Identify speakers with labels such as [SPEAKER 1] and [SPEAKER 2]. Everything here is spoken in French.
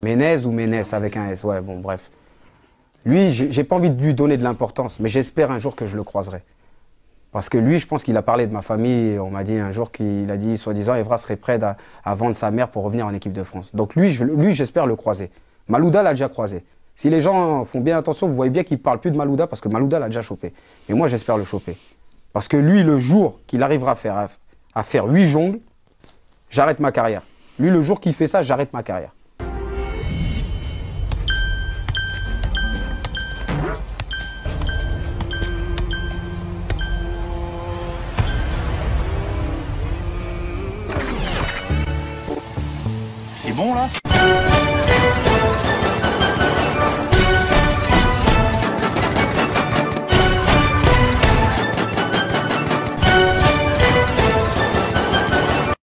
[SPEAKER 1] Ménez ou Ménès avec un S, ouais, bon, bref. Lui, j'ai pas envie de lui donner de l'importance, mais j'espère un jour que je le croiserai. Parce que lui, je pense qu'il a parlé de ma famille. On m'a dit un jour qu'il a dit, soi-disant, Evra serait prêt à, vendre sa mère pour revenir en équipe de France. Donc lui, lui, j'espère le croiser. Malouda l'a déjà croisé. Si les gens font bien attention, vous voyez bien qu'il parle plus de Malouda parce que Malouda l'a déjà chopé. Et moi, j'espère le choper. Parce que lui, le jour qu'il arrivera à faire, à, à faire 8 jongles, j'arrête ma carrière. Lui, le jour qu'il fait ça, j'arrête ma carrière.
[SPEAKER 2] bon né? là